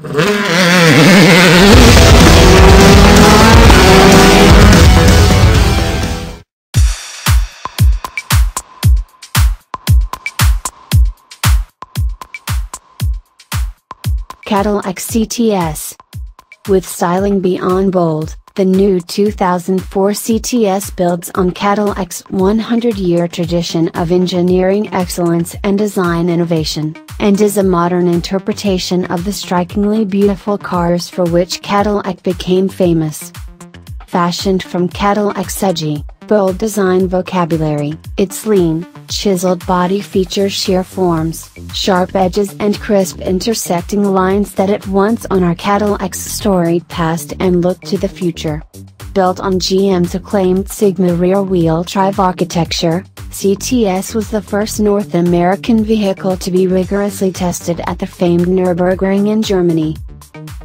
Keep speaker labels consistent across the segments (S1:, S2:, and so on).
S1: Cadillac CTS. With styling beyond bold, the new 2004 CTS builds on Cadillac's 100 year tradition of engineering excellence and design innovation, and is a modern interpretation of the strikingly beautiful cars for which Cadillac became famous. Fashioned from Cadillac's edgy, bold design vocabulary, its lean, chiseled body features sheer forms, sharp edges and crisp intersecting lines that at once honor Cadillac's storied past and look to the future. Built on GM's acclaimed Sigma rear-wheel drive architecture, CTS was the first North American vehicle to be rigorously tested at the famed Nürburgring in Germany.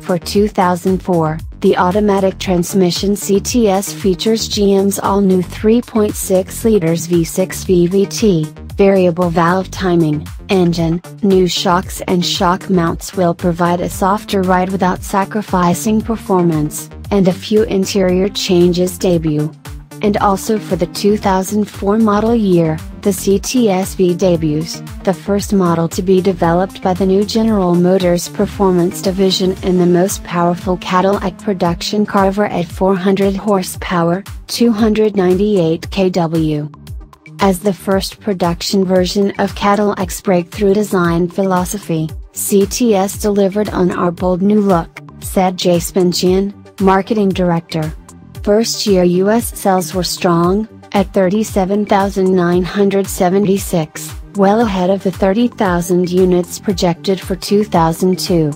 S1: For 2004, the automatic transmission CTS features GM's all-new 3.6 liters V6 VVT, variable valve timing, engine, new shocks and shock mounts will provide a softer ride without sacrificing performance, and a few interior changes debut. And also for the 2004 model year, the CTS-V debuts, the first model to be developed by the new General Motors Performance Division and the most powerful Cadillac production carver at 400 horsepower, 298 kW. As the first production version of Cadillac's breakthrough design philosophy, CTS delivered on our bold new look, said Jay Spenchian, marketing director. First year US sales were strong, at 37,976, well ahead of the 30,000 units projected for 2002.